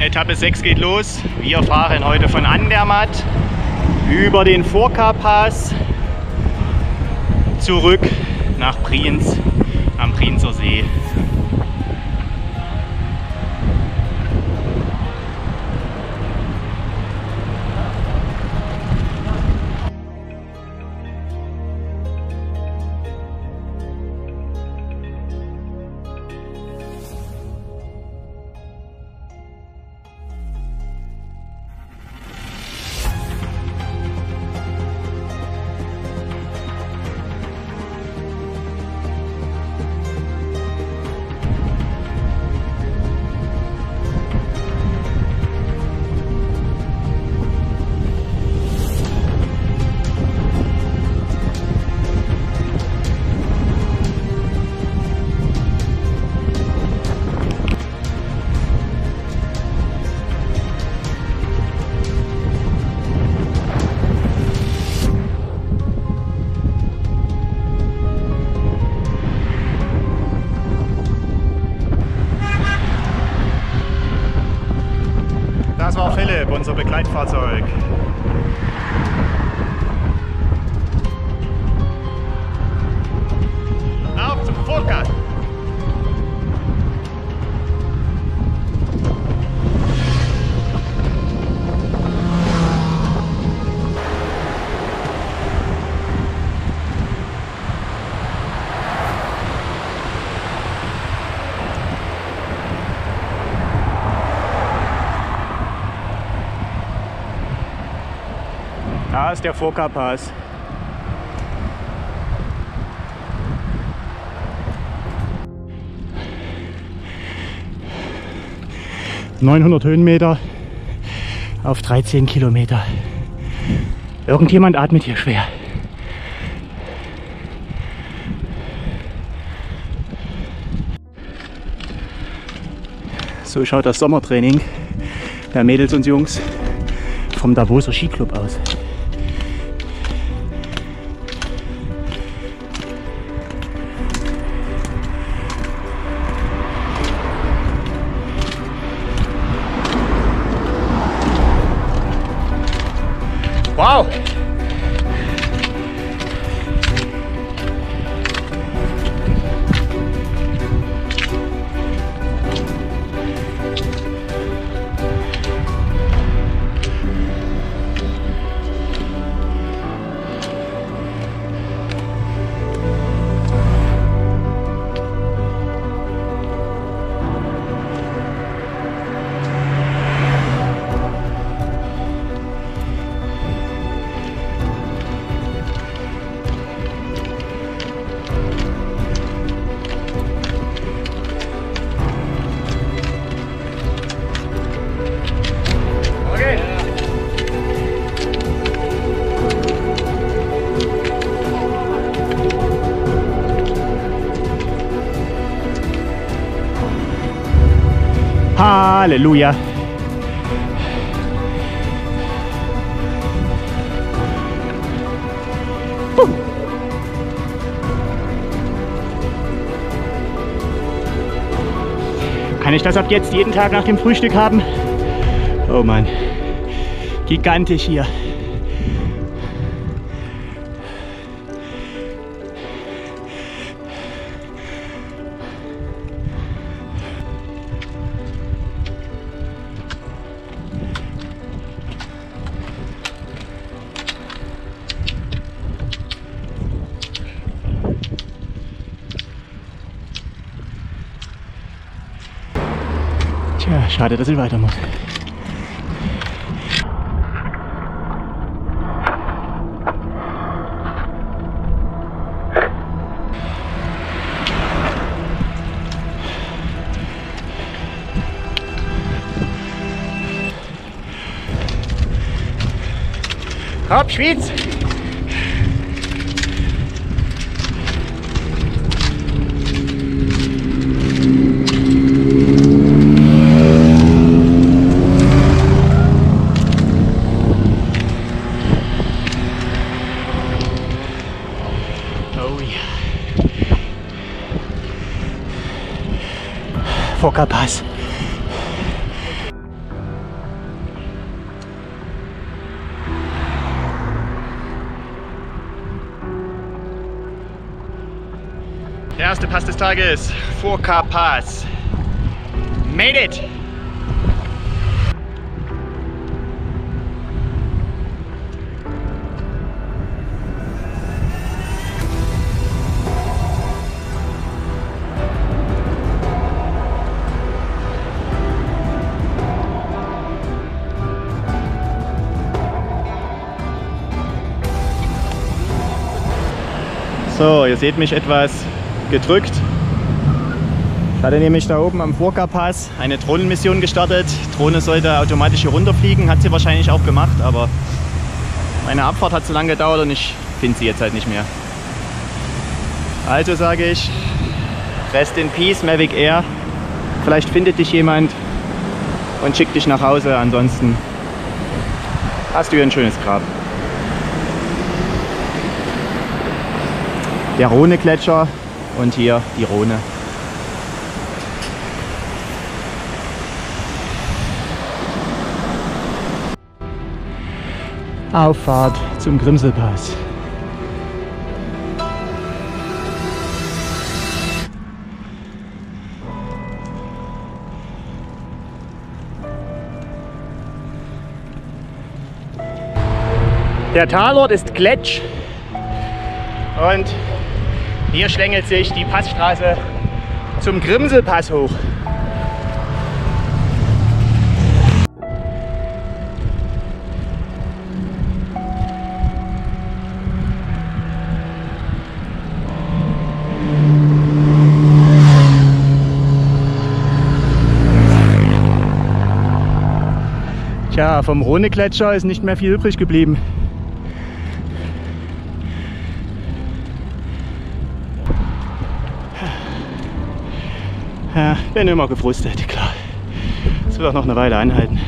Etappe 6 geht los. Wir fahren heute von Andermatt über den Vorkarpass zurück nach Brienz am Brienzer See. Ist der Foka-Pass. ...900 Höhenmeter auf 13 Kilometer. Irgendjemand atmet hier schwer. So schaut das Sommertraining der Mädels und Jungs vom Davoser Skiclub aus. Halleluja. Kann ich das ab jetzt jeden Tag nach dem Frühstück haben? Oh Mann, gigantisch hier. Schade, dass ich weiter muss. Hopp, Schwyz! Tages, 4K Pass. Made it! So, ihr seht mich etwas gedrückt. Ich hatte nämlich da oben am Burka-Pass eine Drohnenmission gestartet. Die Drohne sollte automatisch hier runterfliegen, hat sie wahrscheinlich auch gemacht, aber meine Abfahrt hat zu lange gedauert und ich finde sie jetzt halt nicht mehr. Also sage ich, Rest in Peace Mavic Air. Vielleicht findet dich jemand und schickt dich nach Hause. Ansonsten hast du hier ein schönes Grab. der Rhone-Gletscher und hier die Rhone. Auffahrt zum Grimselpass. Der Talort ist Gletsch und hier schlängelt sich die Passstraße zum Grimselpass hoch. Tja, vom Rhone-Gletscher ist nicht mehr viel übrig geblieben. Ja, bin immer gefrustet, klar. Das wird auch noch eine Weile anhalten.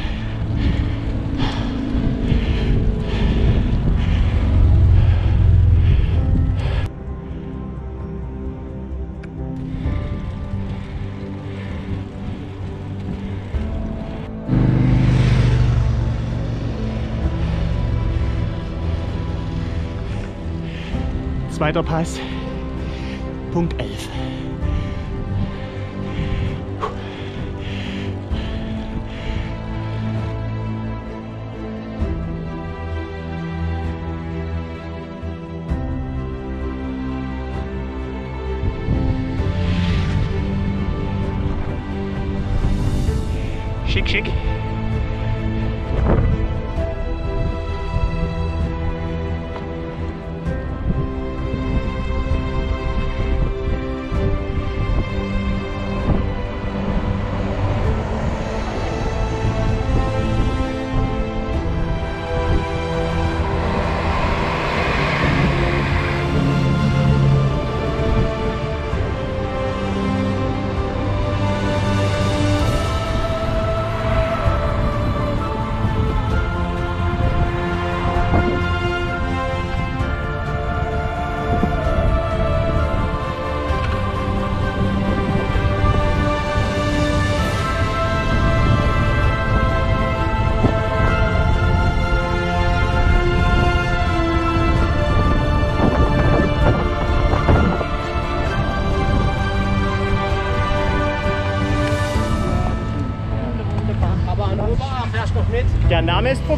Zweiter Pass, Punkt 11.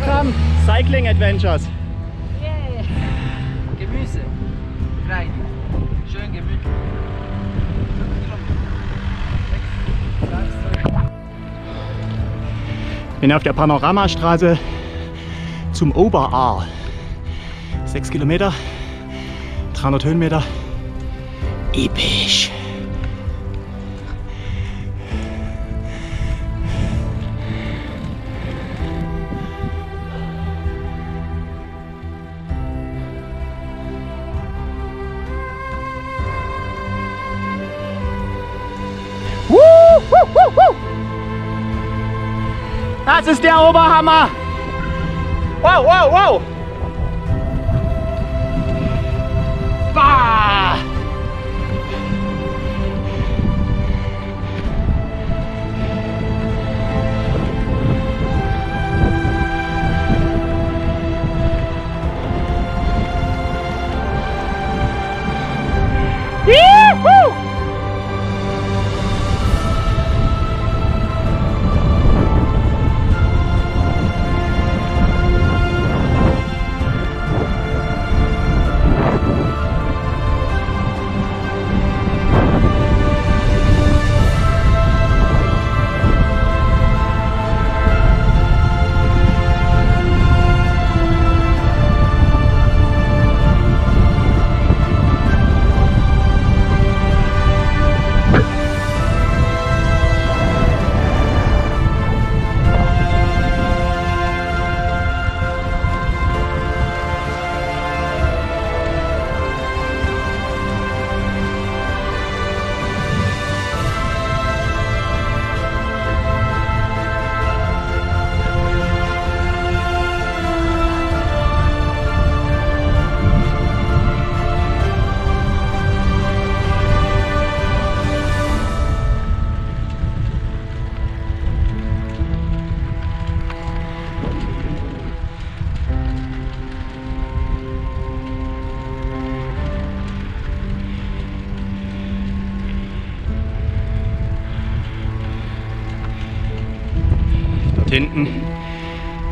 Programm Cycling Adventures. Yeah. Gemüse. Rein. Schön gemütlich. Bin auf der Panoramastraße zum Oberaar. Sechs Kilometer, 300 Höhenmeter. Episch. Woo, woo, woo. Das ist der Oberhammer. Wow, wow, wow.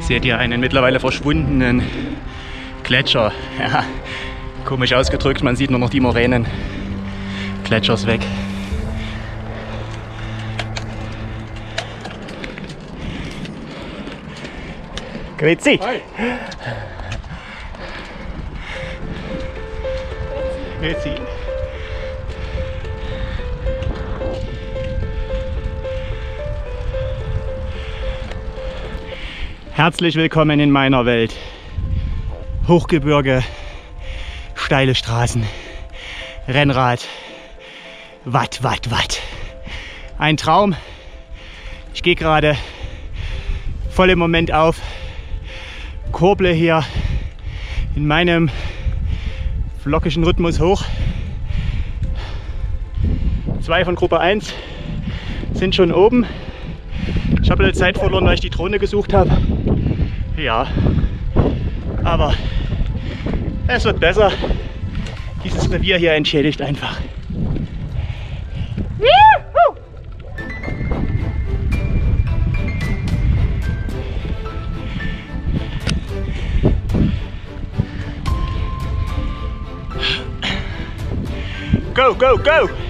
Seht ihr einen mittlerweile verschwundenen Gletscher. Ja, komisch ausgedrückt, man sieht nur noch die Moränen. Gletscher ist weg. Grüezi. Hi. Grüezi. Herzlich willkommen in meiner Welt. Hochgebirge, steile Straßen, Rennrad, Watt, Watt, Watt. Ein Traum. Ich gehe gerade voll im Moment auf. Kurble hier in meinem flockischen Rhythmus hoch. Zwei von Gruppe 1 sind schon oben. Ich habe eine Zeit verloren, weil ich die Drohne gesucht habe. Ja, aber es wird besser. Dieses Revier hier entschädigt einfach. Go, go, go!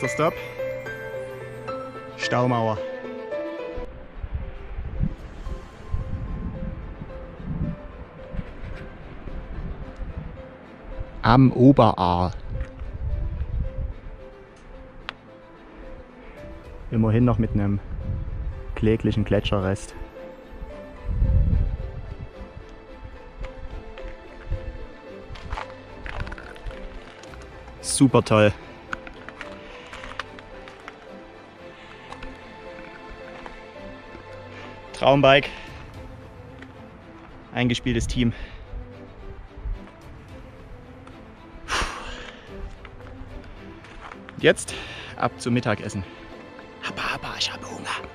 Nächster Stop. Staumauer. Am Oberaar. Immerhin noch mit einem kläglichen Gletscherrest. Super toll. Traumbike. Eingespieltes Team. Jetzt ab zum Mittagessen. Haba, ich habe Hunger.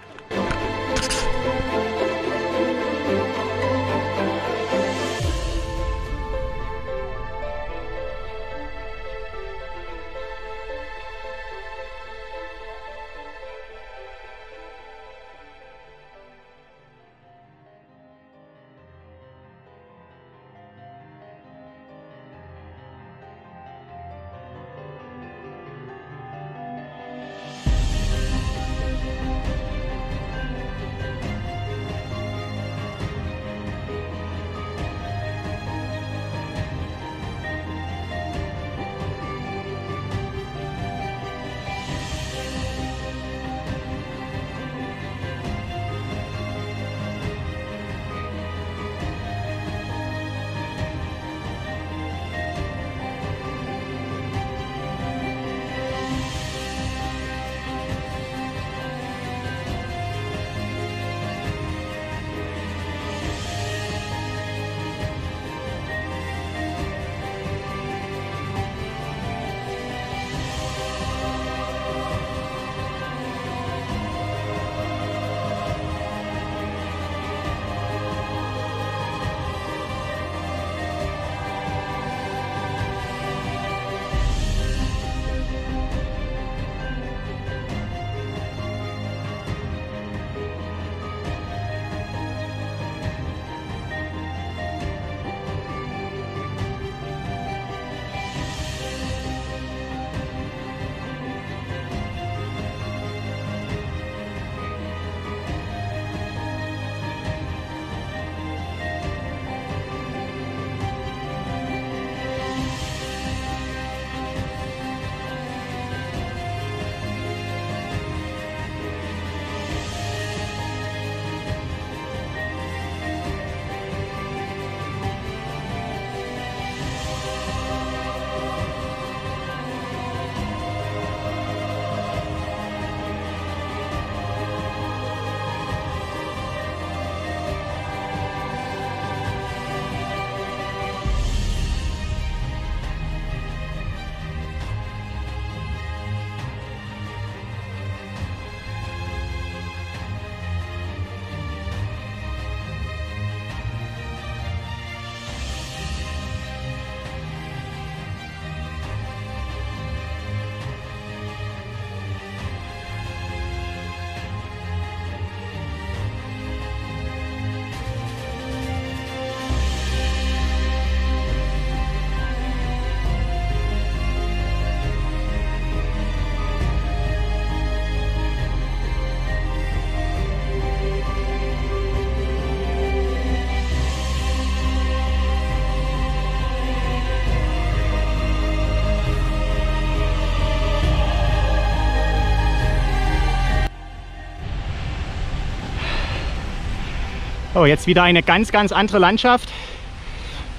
Jetzt wieder eine ganz, ganz andere Landschaft.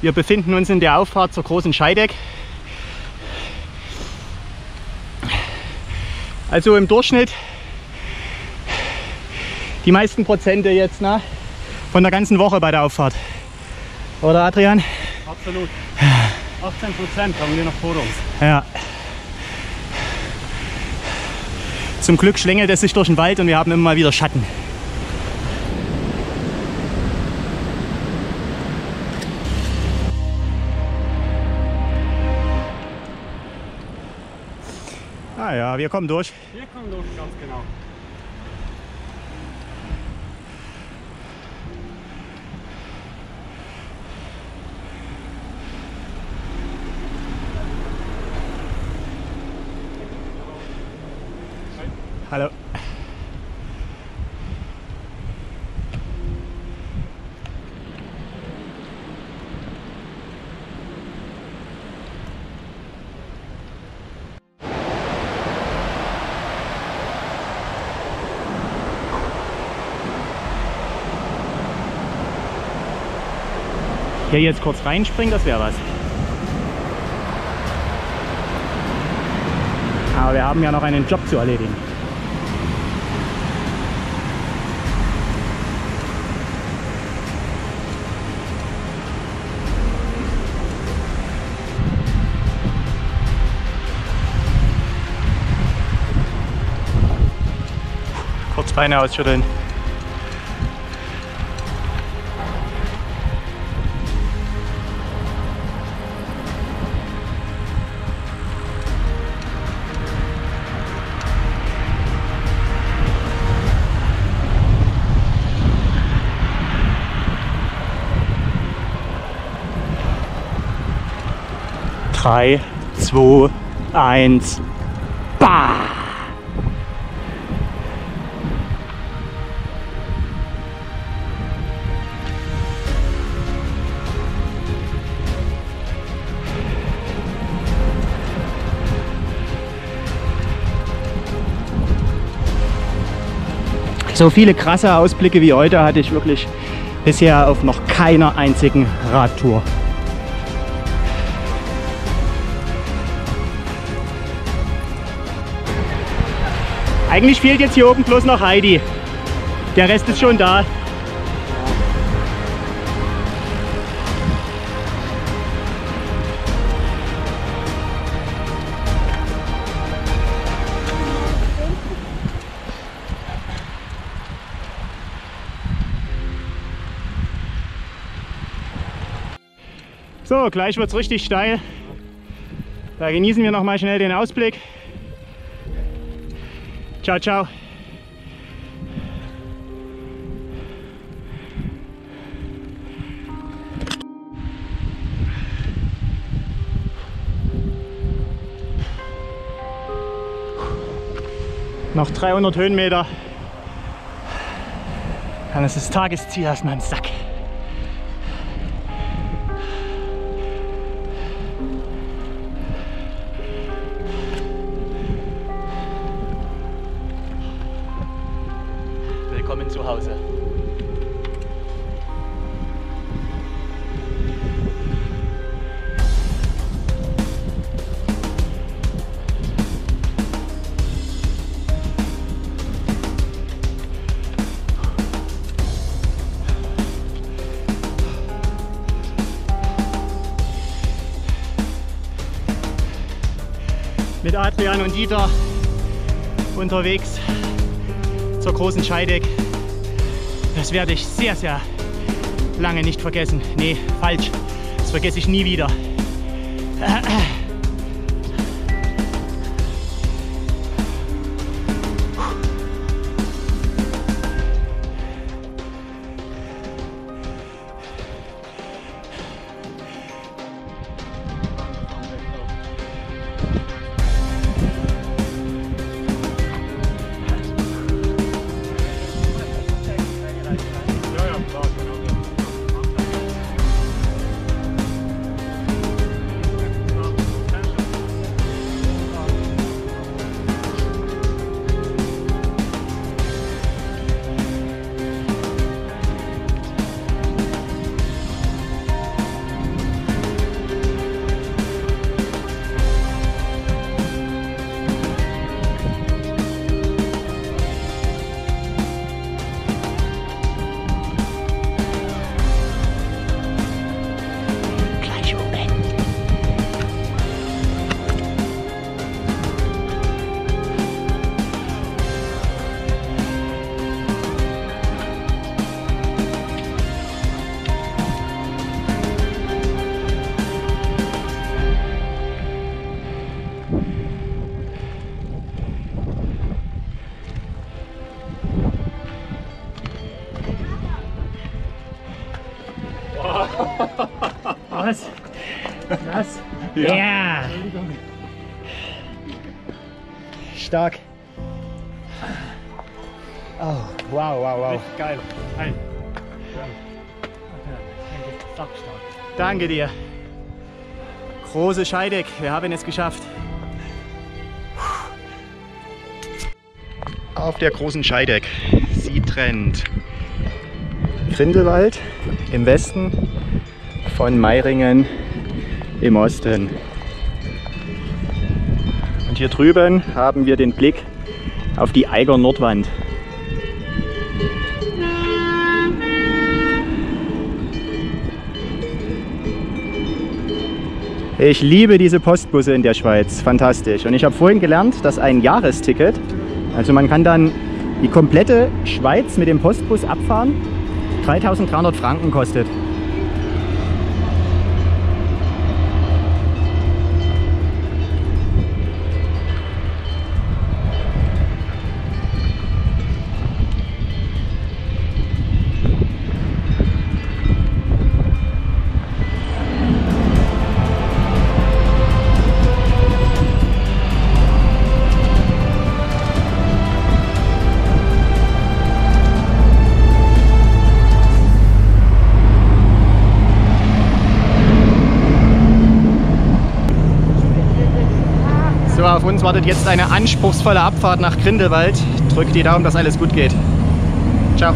Wir befinden uns in der Auffahrt zur großen Scheideck. Also im Durchschnitt die meisten Prozente jetzt ne, von der ganzen Woche bei der Auffahrt. Oder Adrian? Absolut. 18 Prozent haben wir noch vor uns. Ja. Zum Glück schlängelt es sich durch den Wald und wir haben immer mal wieder Schatten. Ja, wir kommen durch. Wir kommen durch, ganz genau. Hallo. Hier jetzt kurz reinspringen, das wäre was. Aber wir haben ja noch einen Job zu erledigen. Kurz Beine ausschütteln. Drei, zwei, eins, bah! So viele krasse Ausblicke wie heute hatte ich wirklich bisher auf noch keiner einzigen Radtour. Eigentlich fehlt jetzt hier oben bloß noch Heidi. Der Rest ist schon da. So, gleich wird es richtig steil. Da genießen wir noch mal schnell den Ausblick. Ciao, ciao. Noch 300 Höhenmeter. Dann ist das Tagesziel erstmal im Sack. Mit Adrian und Dieter unterwegs zur großen Scheideck. Das werde ich sehr, sehr lange nicht vergessen. Nee, falsch. Das vergesse ich nie wieder. Große Scheideck, wir haben es geschafft. Auf der großen Scheideck. Sie trennt Grindelwald im Westen von Meiringen im Osten. Und hier drüben haben wir den Blick auf die Eiger Nordwand. Ich liebe diese Postbusse in der Schweiz, fantastisch. Und ich habe vorhin gelernt, dass ein Jahresticket, also man kann dann die komplette Schweiz mit dem Postbus abfahren, 3300 Franken kostet. So, auf uns wartet jetzt eine anspruchsvolle Abfahrt nach Grindelwald. Drückt die Daumen, dass alles gut geht. Ciao.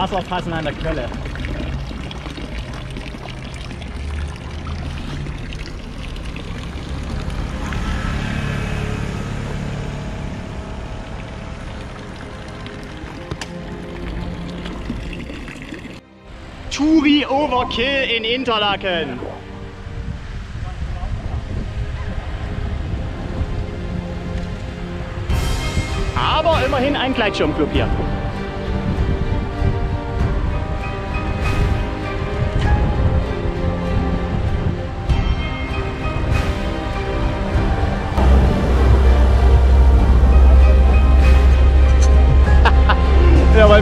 Wasser fassen an der Quelle. Touri Overkill in Interlaken. Aber immerhin ein Gleitschirmclub hier.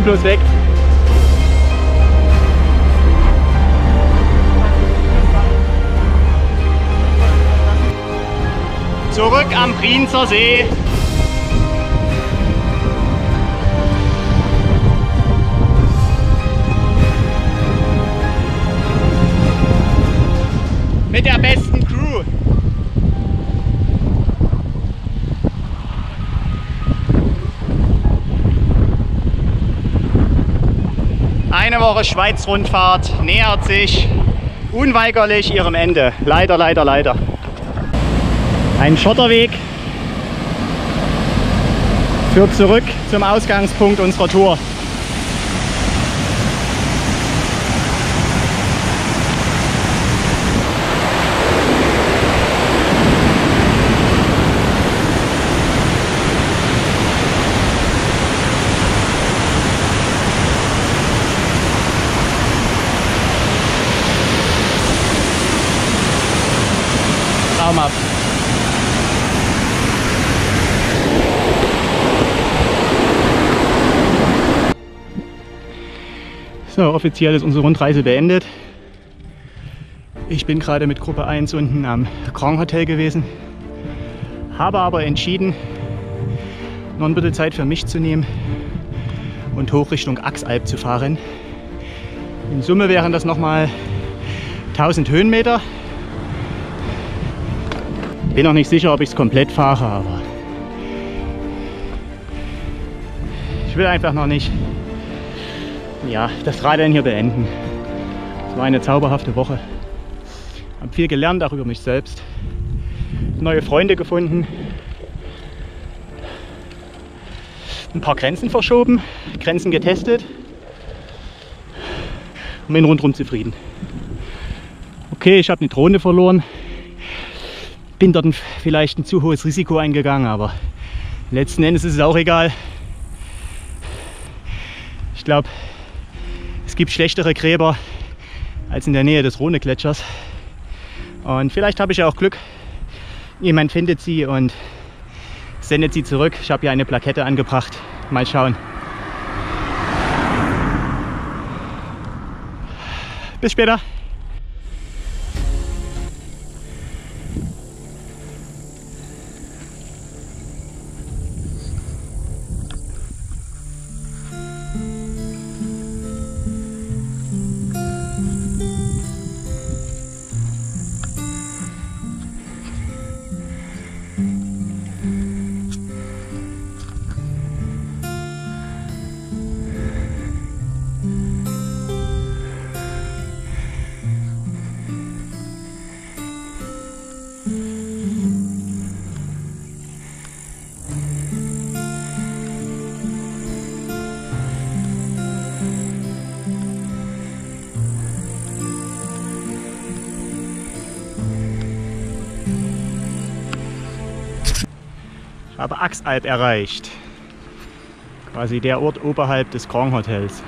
bloß weg. Zurück am Prienzer See. Eine Woche Schweiz-Rundfahrt nähert sich unweigerlich ihrem Ende. Leider, leider, leider. Ein Schotterweg führt zurück zum Ausgangspunkt unserer Tour. Traumhaft. So, offiziell ist unsere Rundreise beendet. Ich bin gerade mit Gruppe 1 unten am Grand Hotel gewesen, habe aber entschieden, noch ein bisschen Zeit für mich zu nehmen und hoch Richtung Axalp zu fahren. In Summe wären das nochmal 1000 Höhenmeter. Bin noch nicht sicher, ob ich es komplett fahre, aber ich will einfach noch nicht ja, das Radeln hier beenden. Es war eine zauberhafte Woche. Habe viel gelernt, auch über mich selbst. Neue Freunde gefunden. Ein paar Grenzen verschoben, Grenzen getestet. Und bin rundherum zufrieden. Okay, ich habe eine Drohne verloren. Bin dort vielleicht ein zu hohes Risiko eingegangen, aber letzten Endes ist es auch egal. Ich glaube, es gibt schlechtere Gräber als in der Nähe des Rhone-Gletschers. Und vielleicht habe ich ja auch Glück. Jemand findet sie und sendet sie zurück. Ich habe hier eine Plakette angebracht. Mal schauen. Bis später. Habe Axalp erreicht. Quasi der Ort oberhalb des Grand Hotels.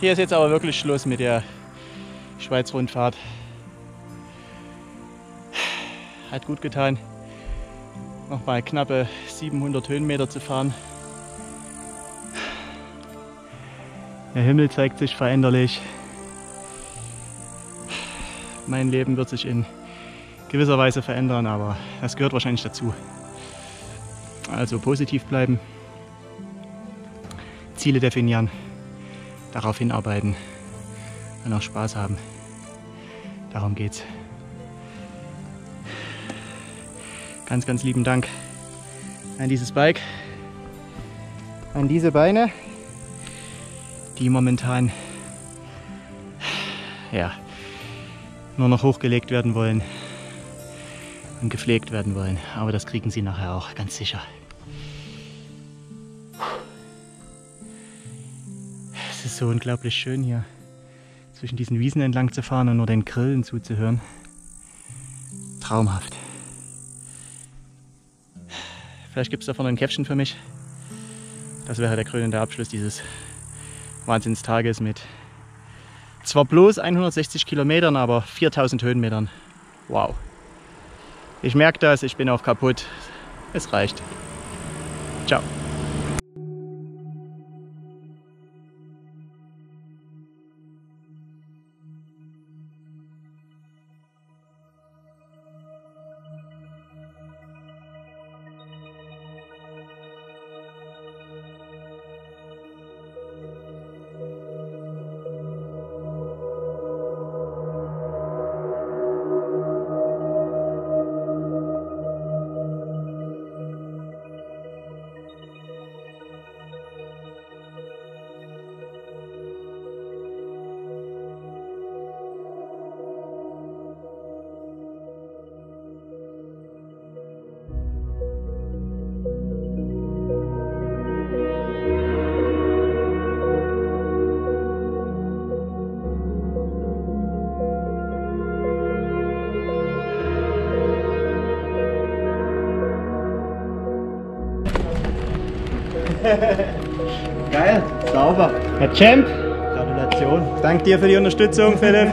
Hier ist jetzt aber wirklich Schluss mit der Schweiz-Rundfahrt. Hat gut getan, noch mal knappe 700 Höhenmeter zu fahren. Der Himmel zeigt sich veränderlich. Mein Leben wird sich in gewisser Weise verändern, aber das gehört wahrscheinlich dazu. Also positiv bleiben, Ziele definieren, darauf hinarbeiten und auch Spaß haben. Darum geht's. Ganz, ganz lieben Dank an dieses Bike, an diese Beine die momentan ja, nur noch hochgelegt werden wollen und gepflegt werden wollen. Aber das kriegen sie nachher auch, ganz sicher. Es ist so unglaublich schön hier zwischen diesen Wiesen entlang zu fahren und nur den Grillen zuzuhören. Traumhaft. Vielleicht gibt es davon ein Käffchen für mich. Das wäre der krönende Abschluss dieses Wahnsinnstages mit zwar bloß 160 Kilometern, aber 4000 Höhenmetern. Wow. Ich merke das, ich bin auch kaputt. Es reicht. Ciao. Geil, sauber. Herr Champ, Gratulation. Dank dir für die Unterstützung, Philipp.